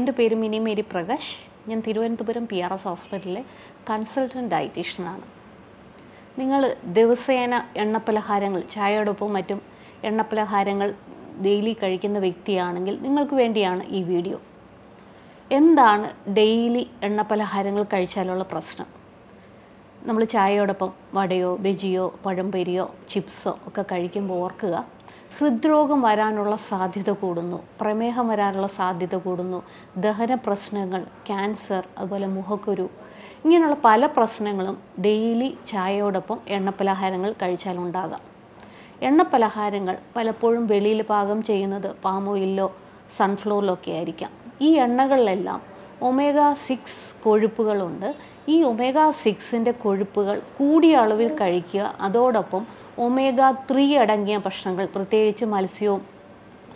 എന്റെ പേര് മിനി മേരി പ്രകാശ്. ഞാൻ തിരുവനന്തപുരം പി ആർ എസ് ഹോസ്പിറ്റലിലെ കൺസൾട്ടന്റ് ഡയറ്റീഷ്യനാണ്. നിങ്ങൾ ദിവസേന എണ്ണപ്പലഹാരങ്ങൾ ചായയോടൊപ്പം മറ്റും എണ്ണപ്പലഹാരങ്ങൾ ഡെയിലി കഴിക്കുന്ന വ്യക്തിയാണെങ്കിൽ നിങ്ങൾക്ക് വേണ്ടിയാണ് ഈ വീഡിയോ. എന്താണ് ഡെയിലി എണ്ണപ്പലഹാരങ്ങൾ കഴിച്ചാലുള്ള പ്രശ്നം? നമ്മൾ ചായയോടൊപ്പം വടയോ ബജിയോ പഴംപൊരിയോ ചിപ്സോ ഒക്കെ കഴിക്കുമ്പോൾ ഓർക്കുക. ഹൃദ്രോഗം വരാനുള്ള സാധ്യത കൂടുന്നു. പ്രമേഹം വരാനുള്ള സാധ്യത കൂടുന്നു. ദഹന പ്രശ്നങ്ങൾ ക്യാൻസർ അതുപോലെ മുഖക്കുരു ഇങ്ങനെയുള്ള പല പ്രശ്നങ്ങളും ഡെയിലി ചായയോടൊപ്പം എണ്ണപ്പലഹാരങ്ങൾ കഴിച്ചാലുണ്ടാകാം എണ്ണപ്പലഹാരങ്ങൾ പലപ്പോഴും വെളിയിൽ പാകം ചെയ്യുന്നത് പാം ഓയിലിലോ സൺഫ്ലവറിലോ ഒക്കെ ആയിരിക്കാം. ഈ എണ്ണകളിലെല്ലാം ഒമേഗ സിക്സ് കൊഴുപ്പുകളുണ്ട്. ഈ ഒമേഗ സിക്സിന്റെ കൊഴുപ്പുകൾ കൂടിയ അളവിൽ കഴിക്കുക. അതോടൊപ്പം ഒമേഗ ത്രീ അടങ്ങിയ ഭക്ഷണങ്ങൾ പ്രത്യേകിച്ച് മത്സ്യവും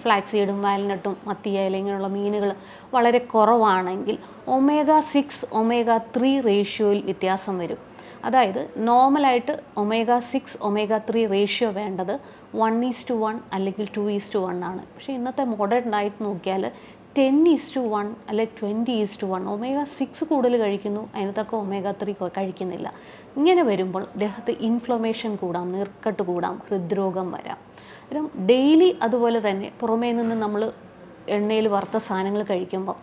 ഫ്ലാക്സീഡും വാൽനട്ടും മത്തിയ ഇങ്ങനെയുള്ള മീനുകൾ വളരെ കുറവാണെങ്കിൽ ഒമേഗ സിക്സ് ഒമേഗ ത്രീ റേഷ്യോയിൽ വ്യത്യാസം വരും. അതായത് നോർമലായിട്ട് omega six omega three ratio വേണ്ടത് വൺ ഈസ് ടു വൺ അല്ലെങ്കിൽ ടു ഈസ് ടു വൺ ആണ്. പക്ഷേ ഇന്നത്തെ മോഡേൺ ഡയറ്റ് നോക്കിയാൽ ടെൻ ഈസ് ടു വൺ അല്ലെ twenty is to one omega six കൂടുതൽ കഴിക്കുന്നു. അതിനകത്തൊക്കെ ഒമേഗ ത്രീ കഴിക്കുന്നില്ല. ഇങ്ങനെ വരുമ്പോൾ ദേഹത്ത് ഇൻഫ്ലമേഷൻ കൂടാം നീർക്കെട്ട് കൂടാം ഹൃദ്രോഗം വരാം. കാരണം ഡെയിലി അതുപോലെ തന്നെ പുറമേ നിന്ന് നമ്മൾ എണ്ണയിൽ വറുത്ത സാധനങ്ങൾ കഴിക്കുമ്പോൾ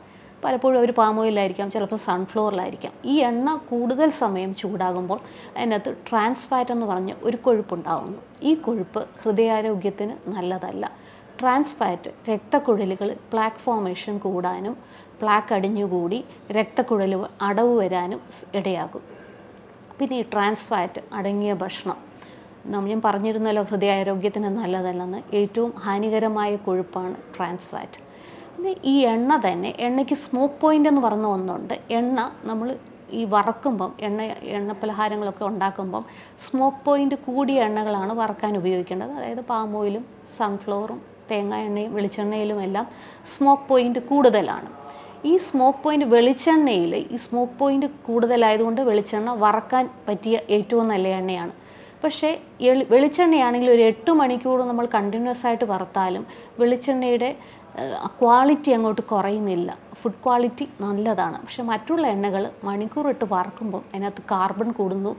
പലപ്പോഴും ഒരു പാമോയിലായിരിക്കാം ചിലപ്പോൾ സൺഫ്ലവറിലായിരിക്കാം ഈ എണ്ണ കൂടുതൽ സമയം ചൂടാകുമ്പോൾ അതിനകത്ത് ട്രാൻസ് ഫാറ്റ് എന്ന് പറഞ്ഞ് ഒരു കൊഴുപ്പുണ്ടാകുന്നു ഈ കൊഴുപ്പ് ഹൃദയാരോഗ്യത്തിന് നല്ലതല്ല. ട്രാൻസ് ഫാറ്റ് രക്തക്കുഴലുകൾ പ്ലാക്ക് ഫോർമേഷൻ കൂടാനും പ്ലാക്ക് അടിഞ്ഞുകൂടി രക്തക്കുഴൽ അടവ് വരാനും ഇടയാകും. പിന്നെ ഈ ട്രാൻസ് ഫാറ്റ് അടങ്ങിയ ഭക്ഷണം. നമ്മൾ ഞാൻ പറഞ്ഞിരുന്നല്ലോ ഹൃദയാരോഗ്യത്തിന് നല്ലതല്ലെന്ന്. ഏറ്റവും ഹാനികരമായ കൊഴുപ്പാണ് ട്രാൻസ് ഫാറ്റ് പിന്നെ ഈ എണ്ണ തന്നെ എണ്ണയ്ക്ക് സ്മോക്ക് പോയിന്റ് എന്ന് പറഞ്ഞ ഒന്നുണ്ട്. എണ്ണ നമ്മൾ ഈ വറക്കുമ്പം എണ്ണ എണ്ണ പലഹാരങ്ങളൊക്കെ ഉണ്ടാക്കുമ്പം സ്മോക്ക് പോയിന്റ് കൂടിയ എണ്ണകളാണ് വറക്കാൻ ഉപയോഗിക്കേണ്ടത്. അതായത് പാമോയിലും സൺഫ്ലവറും തേങ്ങ എണ്ണയും വെളിച്ചെണ്ണയിലും എല്ലാം സ്മോക്ക് പോയിന്റ് കൂടുതലാണ്. ഈ സ്മോക്ക് പോയിന്റ് വെളിച്ചെണ്ണയിൽ ഈ സ്മോക്ക് പോയിന്റ് കൂടുതലായതുകൊണ്ട് വെളിച്ചെണ്ണ വറക്കാൻ പറ്റിയ ഏറ്റവും നല്ല എണ്ണയാണ്. പക്ഷേ വെളിച്ചെണ്ണയാണെങ്കിൽ ഒരു എട്ട് മണിക്കൂർ നമ്മൾ കണ്ടിന്യൂസ് ആയിട്ട് വറുത്താലും വെളിച്ചെണ്ണയുടെ ക്വാളിറ്റി അങ്ങോട്ട് കുറയുന്നില്ല. ഫുഡ് ക്വാളിറ്റി നല്ലതാണ്. പക്ഷെ മറ്റുള്ള എണ്ണകൾ മണിക്കൂർ ഇട്ട് വറക്കുമ്പോൾ അതിനകത്ത് കാർബൺ കൂടുന്നു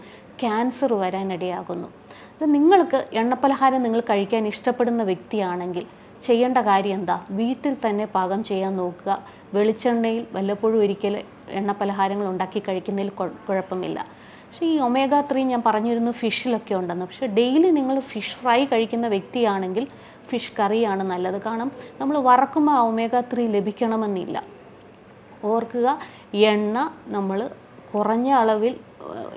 ക്യാൻസർ വരാനിടയാകുന്നു. അപ്പം നിങ്ങൾക്ക് എണ്ണപ്പലഹാരം നിങ്ങൾ കഴിക്കാൻ ഇഷ്ടപ്പെടുന്ന വ്യക്തിയാണെങ്കിൽ ചെയ്യേണ്ട കാര്യം എന്താ? വീട്ടിൽ തന്നെ പാകം ചെയ്യാൻ നോക്കുക. വെളിച്ചെണ്ണയിൽ വല്ലപ്പോഴും ഒരിക്കൽ എണ്ണപ്പലഹാരങ്ങൾ ഉണ്ടാക്കി കഴിക്കുന്നതിൽ കുഴപ്പമില്ല. പക്ഷേ ഈ ഒമേഗ ത്രീ ഞാൻ പറഞ്ഞിരുന്നു ഫിഷിലൊക്കെ ഉണ്ടെന്ന്. പക്ഷേ ഡെയിലി നിങ്ങൾ ഫിഷ് ഫ്രൈ കഴിക്കുന്ന വ്യക്തിയാണെങ്കിൽ ഫിഷ് കറിയാണ് നല്ലത്. കാരണം നമ്മൾ വറക്കുമ്പോൾ ആ ഒമേഗ ത്രീ ലഭിക്കണമെന്നില്ല. ഓർക്കുക എണ്ണ നമ്മൾ കുറഞ്ഞ അളവിൽ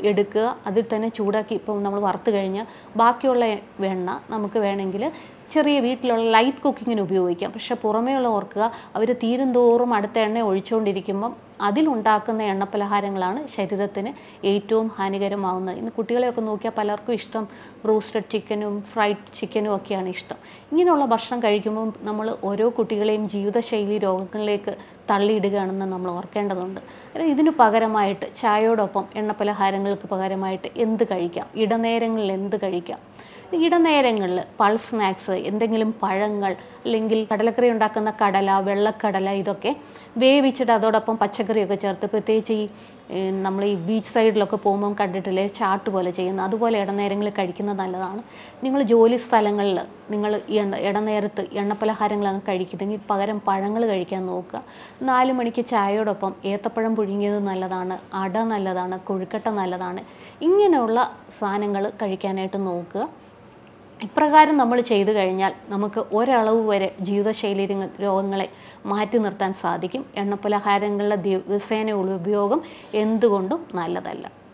എടുക്കുക. അതിൽ തന്നെ ചൂടാക്കി ഇപ്പം നമ്മൾ വറുത്ത് കഴിഞ്ഞാൽ ബാക്കിയുള്ള എണ്ണ നമുക്ക് വേണമെങ്കിൽ ചെറിയ വീട്ടിലുള്ള ലൈറ്റ് കുക്കിങ്ങിന് ഉപയോഗിക്കാം. പക്ഷേ പുറമേയുള്ള ഓർക്കുക അവർ തീരും തോറും അടുത്ത എണ്ണ ഒഴിച്ചുകൊണ്ടിരിക്കുമ്പം അതിലുണ്ടാക്കുന്ന എണ്ണപ്പലഹാരങ്ങളാണ് ശരീരത്തിന് ഏറ്റവും ഹാനികരമാവുന്നത്. ഇന്ന് കുട്ടികളെയൊക്കെ നോക്കിയാൽ പലർക്കും ഇഷ്ടം റോസ്റ്റഡ് ചിക്കനും ഫ്രൈഡ് ചിക്കനും ഒക്കെയാണ് ഇഷ്ടം. ഇങ്ങനെയുള്ള ഭക്ഷണം കഴിക്കുമ്പോൾ നമ്മൾ ഓരോ കുട്ടികളെയും ജീവിതശൈലി രോഗങ്ങളിലേക്ക് തള്ളിയിടുകയാണെന്ന് നമ്മൾ ഓർക്കേണ്ടതുണ്ട്. ഇതിനു പകരമായിട്ട് ചായയോടൊപ്പം എണ്ണപ്പലഹാരങ്ങൾക്ക് പകരമായിട്ട് എന്ത് കഴിക്കാം? ഇടനേരങ്ങളിൽ എന്ത് കഴിക്കാം? ഇടനേരങ്ങളിൽ പൾ സ്നാക്സ് എന്തെങ്കിലും പഴങ്ങൾ അല്ലെങ്കിൽ കടലക്കറി ഉണ്ടാക്കുന്ന കടല വെള്ളക്കടല ഇതൊക്കെ വേവിച്ചിട്ട് അതോടൊപ്പം പച്ചക്കറിയൊക്കെ ചേർത്ത് പ്രത്യേകിച്ച് ഈ നമ്മൾ ഈ ബീച്ച് സൈഡിലൊക്കെ പോകുമ്പം കണ്ടിട്ടില്ലേ ചാട്ട് പോലെ ചെയ്യുന്ന അതുപോലെ ഇടനേരങ്ങളിൽ കഴിക്കുന്നത് നല്ലതാണ്. നിങ്ങൾ ജോലി സ്ഥലങ്ങളിൽ നിങ്ങൾ ഈ എണ്ണ ഇടനേരത്ത് എണ്ണപ്പലഹാരങ്ങളാണ് കഴിക്കുന്നതെങ്കിൽ പകരം പഴങ്ങൾ കഴിക്കാൻ നോക്കുക. നാല് മണിക്ക് ചായയോടൊപ്പം ഏത്തപ്പഴം പുഴുങ്ങിയത് നല്ലതാണ് അട നല്ലതാണ് കൊഴുക്കട്ട നല്ലതാണ്. ഇങ്ങനെയുള്ള സാധനങ്ങൾ കഴിക്കാനായിട്ട് നോക്കുക. ഇപ്രകാരം നമ്മൾ ചെയ്തു കഴിഞ്ഞാൽ നമുക്ക് ഒരളവ് വരെ ജീവിതശൈലി രോഗങ്ങളെ മാറ്റി നിർത്താൻ സാധിക്കും. എണ്ണപ്പലഹാരങ്ങളുടെ ദിവസേനയുള്ള ഉപയോഗം എന്തുകൊണ്ടും നല്ലതല്ല.